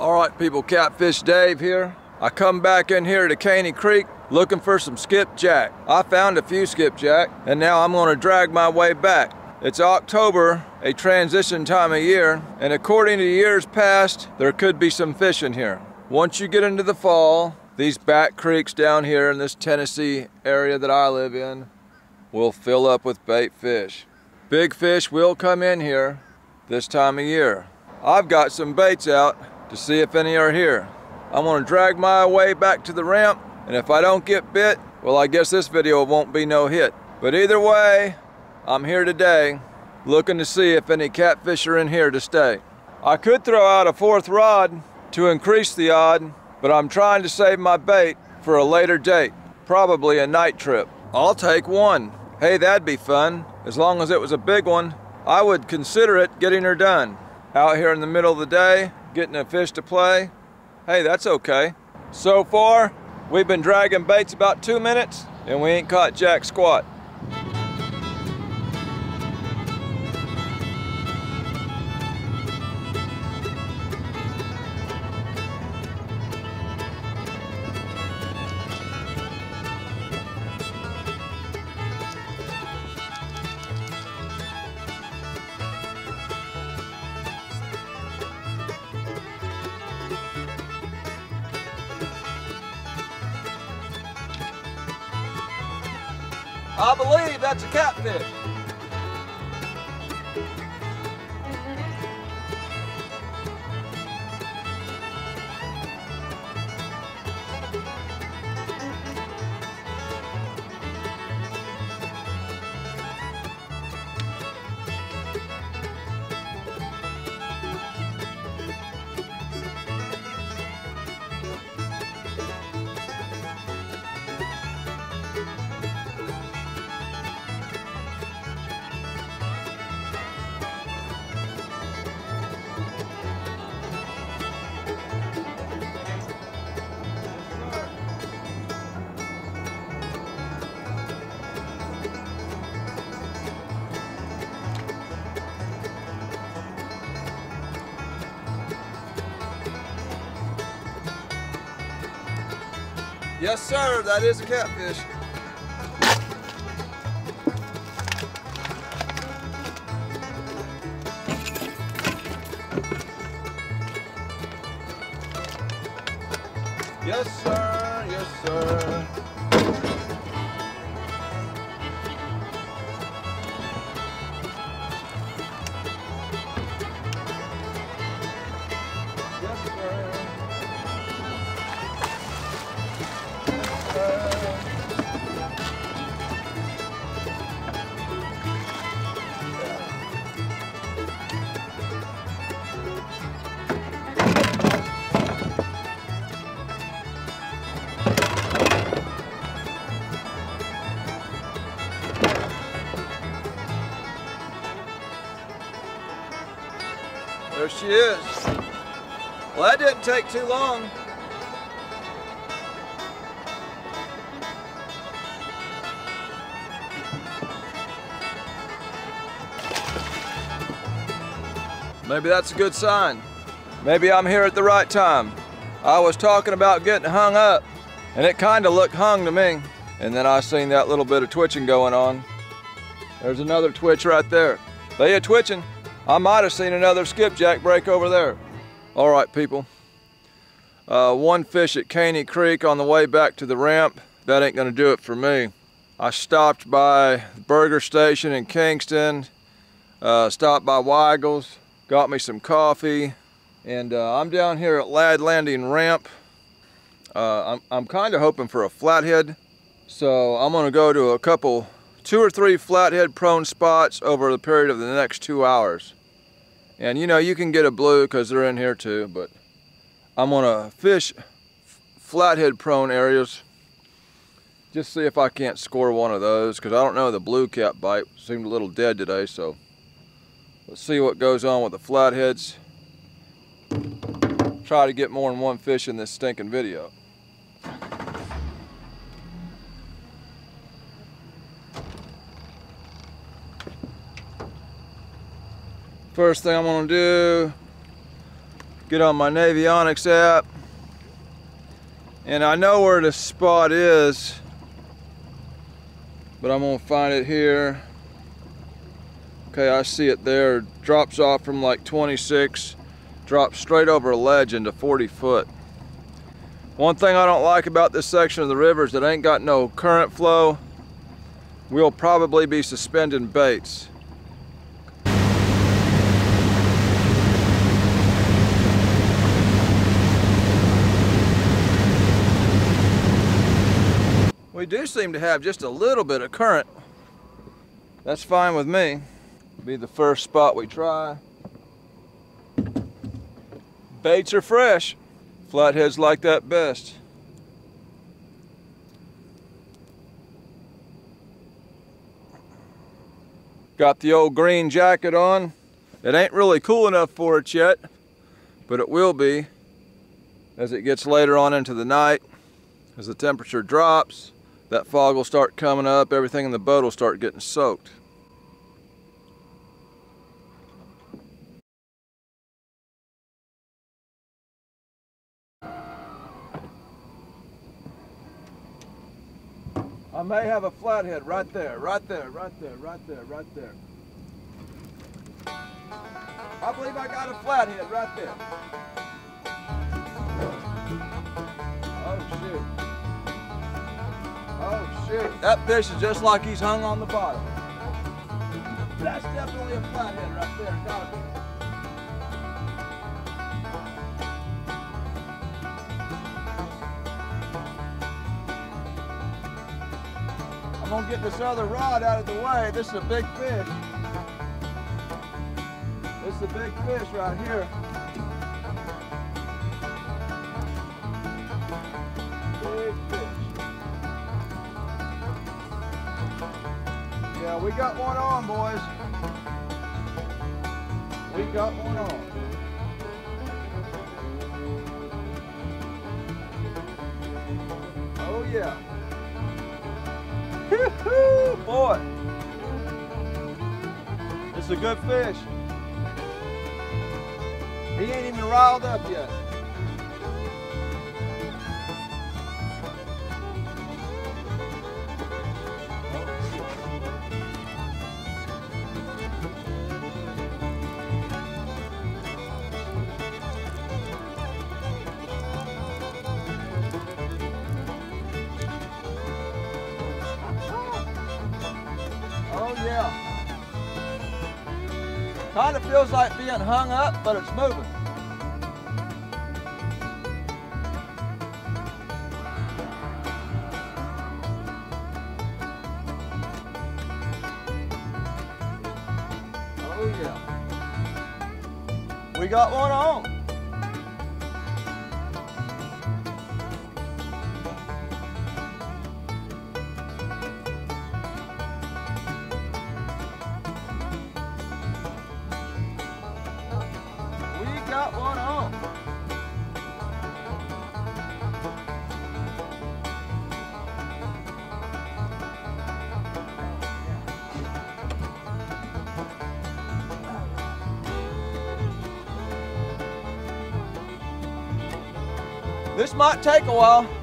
All right, people, Catfish Dave here. I come back in here to Caney Creek looking for some skipjack. I found a few skipjack, and now I'm gonna drag my way back. It's October, a transition time of year, and according to years past, there could be some fish in here. Once you get into the fall, these back creeks down here in this Tennessee area that I live in will fill up with bait fish. Big fish will come in here this time of year. I've got some baits out to see if any are here. I'm gonna drag my way back to the ramp, and if I don't get bit, well, I guess this video won't be no hit. But either way, I'm here today looking to see if any catfish are in here to stay. I could throw out a fourth rod to increase the odd, but I'm trying to save my bait for a later date, probably a night trip. I'll take one. Hey, that'd be fun. As long as it was a big one, I would consider it getting her done. Out here in the middle of the day, getting a fish to play, hey, that's okay. So far, we've been dragging baits about two minutes and we ain't caught jack squat. I believe that's a catfish. Yes, sir, that is a catfish. Yes, sir, There she is. Well, that didn't take too long. Maybe that's a good sign. Maybe I'm here at the right time. I was talking about getting hung up, and it kind of looked hung to me. And then I seen that little bit of twitching going on. There's another twitch right there. They are twitching. I might have seen another skipjack break over there. All right, people. Uh, one fish at Caney Creek on the way back to the ramp. That ain't gonna do it for me. I stopped by Burger Station in Kingston, uh, stopped by Weigel's, got me some coffee, and uh, I'm down here at Lad Landing Ramp. Uh, I'm, I'm kind of hoping for a flathead, so I'm gonna go to a couple, two or three flathead prone spots over the period of the next two hours. And you know, you can get a blue because they're in here too, but I'm gonna fish flathead prone areas. Just see if I can't score one of those because I don't know the blue cat bite seemed a little dead today, so let's see what goes on with the flatheads. Try to get more than one fish in this stinking video. First thing I'm gonna do, get on my Navionics app. And I know where the spot is, but I'm gonna find it here. Okay, I see it there. Drops off from like 26, drops straight over a ledge into 40 foot. One thing I don't like about this section of the river is it ain't got no current flow. We'll probably be suspending baits. We do seem to have just a little bit of current. That's fine with me. Be the first spot we try. Baits are fresh. Flatheads like that best. Got the old green jacket on. It ain't really cool enough for it yet, but it will be as it gets later on into the night, as the temperature drops that fog will start coming up, everything in the boat will start getting soaked. I may have a flathead right there, right there, right there, right there, right there. I believe I got a flathead right there. Shoot, that fish is just like he's hung on the bottom. That's definitely a flathead right there, gotta be. I'm gonna get this other rod out of the way. This is a big fish. This is a big fish right here. Yeah, we got one on, boys. We got one on. Oh yeah. Boy. It's a good fish. He ain't even riled up yet. Kind of feels like being hung up, but it's moving. Oh yeah. We got one on. This might take a while.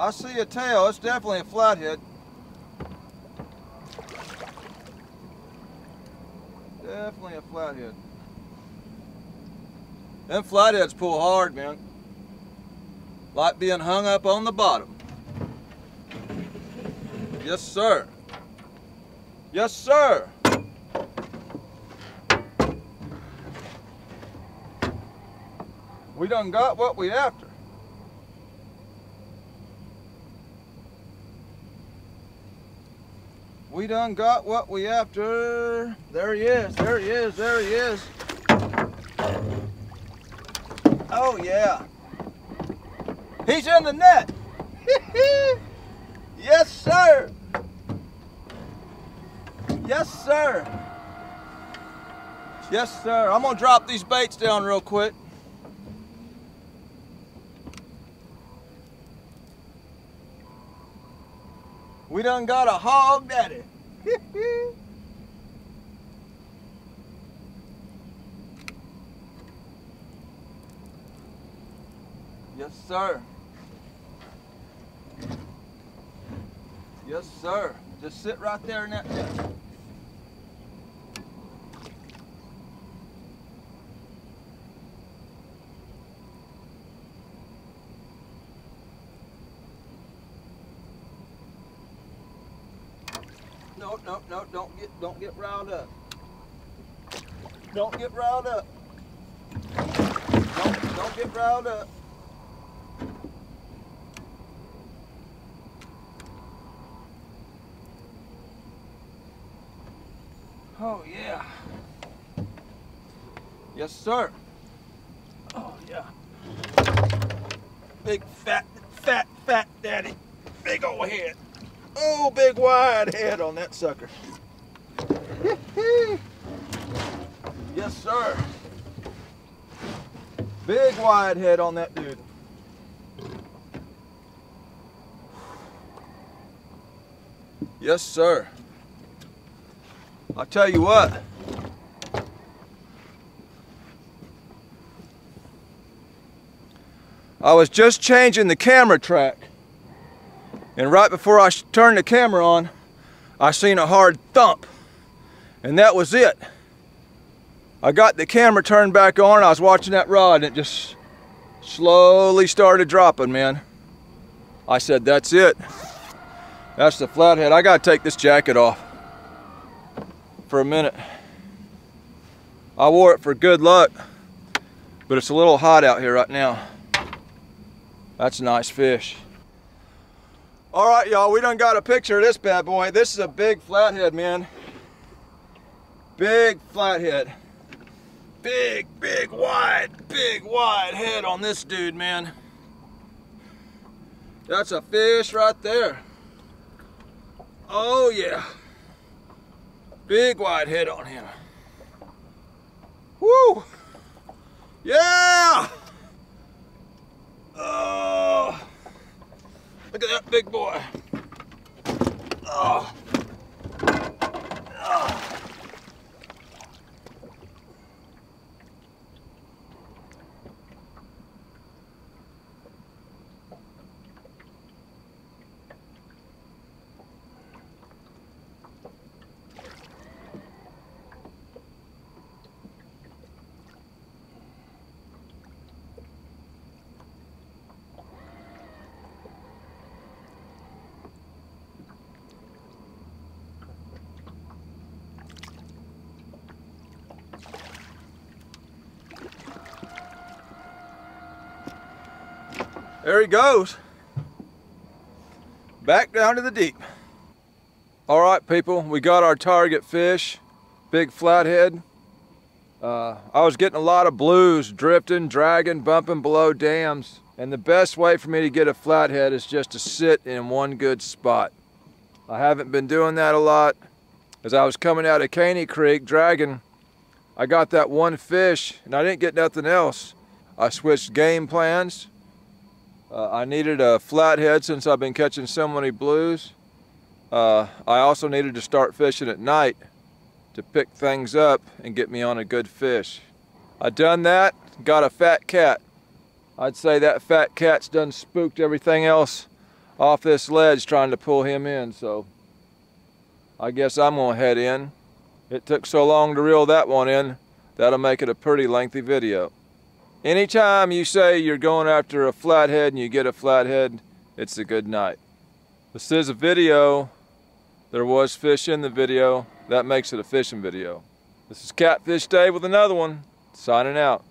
I see a tail. It's definitely a flathead. Definitely a flathead. Them flatheads pull hard, man. Like being hung up on the bottom. Yes, sir. Yes, sir. We done got what we after. We done got what we after. There he is, there he is, there he is. Oh yeah. He's in the net. yes, sir. Yes, sir. Yes, sir. I'm gonna drop these baits down real quick. We done got a hog daddy. yes, sir. Yes, sir. Just sit right there in that No, no, no, don't get don't get riled up. Don't get riled up. Don't don't get riled up. Oh yeah. Yes, sir. Oh yeah. Big fat, fat, fat daddy. Big old head. Oh, big wide head on that sucker. yes, sir. Big wide head on that dude. Yes, sir. I'll tell you what. I was just changing the camera track. And right before I turned the camera on, I seen a hard thump. And that was it. I got the camera turned back on I was watching that rod and it just slowly started dropping, man. I said, that's it. That's the flathead. I gotta take this jacket off for a minute. I wore it for good luck, but it's a little hot out here right now. That's a nice fish. All right, y'all, we done got a picture of this bad boy. This is a big flathead, man. Big flathead. Big, big, wide, big, wide head on this dude, man. That's a fish right there. Oh, yeah. Big wide head on him. Woo! Yeah! Oh! Look at that big boy. Oh! oh. There he goes. Back down to the deep. All right, people, we got our target fish, big flathead. Uh, I was getting a lot of blues, drifting, dragging, bumping below dams. And the best way for me to get a flathead is just to sit in one good spot. I haven't been doing that a lot. As I was coming out of Caney Creek dragging, I got that one fish and I didn't get nothing else. I switched game plans, uh, I needed a flathead since I've been catching so many blues. Uh, I also needed to start fishing at night to pick things up and get me on a good fish. I done that, got a fat cat. I'd say that fat cat's done spooked everything else off this ledge trying to pull him in, so I guess I'm gonna head in. It took so long to reel that one in, that'll make it a pretty lengthy video. Anytime you say you're going after a flathead and you get a flathead, it's a good night. This is a video. There was fish in the video. That makes it a fishing video. This is Catfish Dave with another one. Signing out.